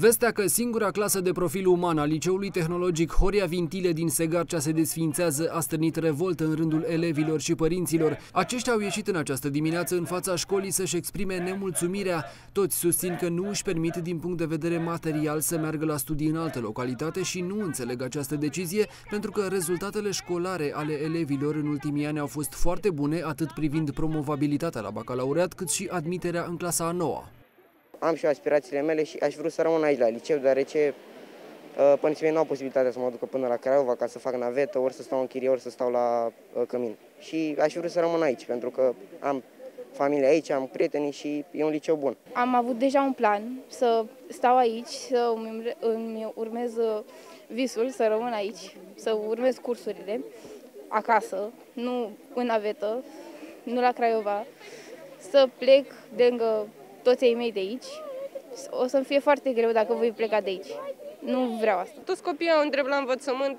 Vestea că singura clasă de profil uman a Liceului Tehnologic Horia Vintile din Segarcea se desfințează a stârnit revoltă în rândul elevilor și părinților. Aceștia au ieșit în această dimineață în fața școlii să-și exprime nemulțumirea. Toți susțin că nu își permit din punct de vedere material să meargă la studii în altă localitate și nu înțeleg această decizie pentru că rezultatele școlare ale elevilor în ultimii ani au fost foarte bune atât privind promovabilitatea la bacalaureat cât și admiterea în clasa a noua am și aspirațiile mele și aș vrea să rămân aici la liceu, deoarece uh, părinții mei nu au posibilitatea să mă ducă până la Craiova ca să fac navetă, ori să stau în chirie, ori să stau la uh, cămin. Și aș vrea să rămân aici, pentru că am familie aici, am prieteni și e un liceu bun. Am avut deja un plan să stau aici, să îmi urmez uh, visul, să rămân aici, să urmez cursurile acasă, nu în navetă, nu la Craiova, să plec de lângă toți ei mei de aici. O să-mi fie foarte greu dacă voi pleca de aici. Nu vreau asta. Toți copiii au drept la învățământ,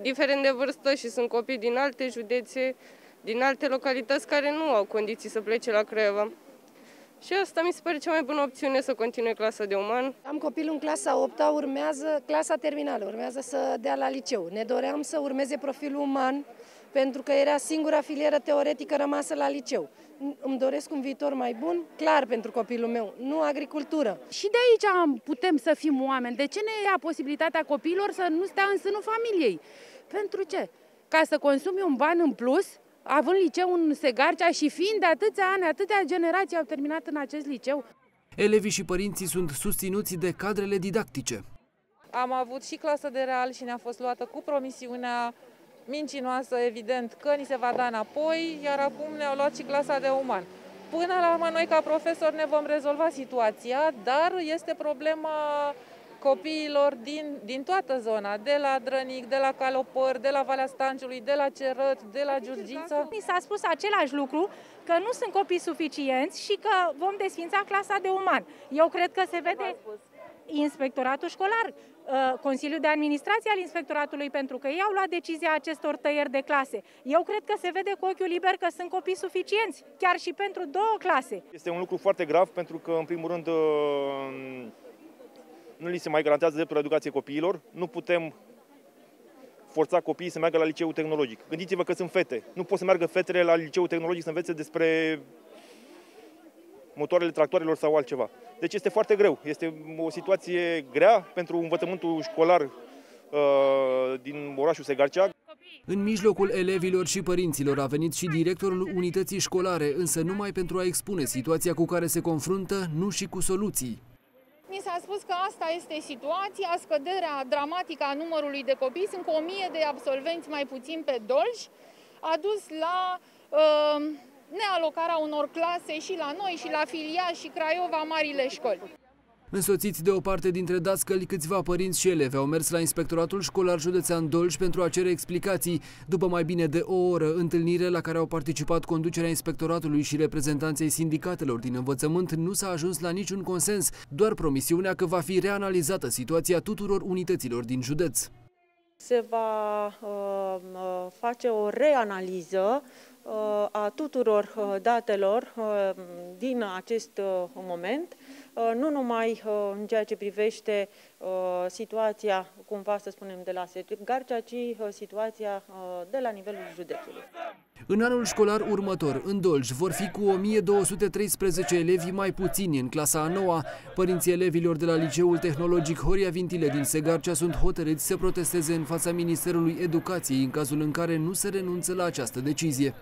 diferent de vârstă și sunt copii din alte județe, din alte localități care nu au condiții să plece la Craiova. Și asta mi se pare cea mai bună opțiune să continue clasa de uman. Am copilul în clasa 8 urmează clasa terminală, urmează să dea la liceu. Ne doream să urmeze profilul uman, pentru că era singura filieră teoretică rămasă la liceu. Îmi doresc un viitor mai bun, clar pentru copilul meu, nu agricultură. Și de aici putem să fim oameni. De ce ne ia posibilitatea copiilor să nu stea în sânul familiei? Pentru ce? Ca să consumi un ban în plus, având liceu în Segarcea și fiind de atâția ani, atâtea generații au terminat în acest liceu. Elevii și părinții sunt susținuți de cadrele didactice. Am avut și clasă de real și ne-a fost luată cu promisiunea mincinoasă, evident, că ni se va da înapoi, iar acum ne-au luat și clasa de uman. Până la urmă, noi ca profesori ne vom rezolva situația, dar este problema copiilor din, din toată zona, de la Drănic, de la Calopăr, de la Valea Stanciului, de la Cerăt, de la Giurgiță. Mi s-a spus același lucru, că nu sunt copii suficienți și că vom desfința clasa de uman. Eu cred că se vede inspectoratul școlar, uh, Consiliul de Administrație al Inspectoratului, pentru că ei au luat decizia acestor tăieri de clase. Eu cred că se vede cu ochiul liber că sunt copii suficienți, chiar și pentru două clase. Este un lucru foarte grav pentru că, în primul rând, uh, nu li se mai garantează dreptul la educație copiilor. Nu putem forța copiii să meargă la liceu tehnologic. Gândiți-vă că sunt fete. Nu pot să meargă fetele la liceu tehnologic să învețe despre motoarele tractoarelor sau altceva. Deci este foarte greu. Este o situație grea pentru învățământul școlar uh, din orașul Segarcea. În mijlocul elevilor și părinților a venit și directorul unității școlare, însă numai pentru a expune situația cu care se confruntă, nu și cu soluții. Mi s-a spus că asta este situația, scăderea dramatică a numărului de copii, sunt cu 1000 de absolvenți mai puțin pe Dolj, a dus la uh, nealocarea unor clase și la noi, și la Filia, și Craiova, marile școli. Însoțiți de o parte dintre dascăli, câțiva părinți și elevi au mers la Inspectoratul Școlar Județean Dolj pentru a cere explicații. După mai bine de o oră, întâlnire la care au participat conducerea Inspectoratului și reprezentanței sindicatelor din învățământ, nu s-a ajuns la niciun consens, doar promisiunea că va fi reanalizată situația tuturor unităților din județ. Se va uh, uh face o reanaliză uh, a tuturor uh, datelor uh, din acest moment Uh, nu numai uh, în ceea ce privește uh, situația, cumva să spunem, de la Garcea, ci situația de la nivelul județului. În anul școlar următor, în Dolj, vor fi cu 1213 elevi mai puțini în clasa a noua. Părinții elevilor de la Liceul Tehnologic Horia Vintile din Segarcea sunt hotărâți să protesteze în fața Ministerului Educației în cazul în care nu se renunță la această decizie.